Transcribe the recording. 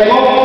are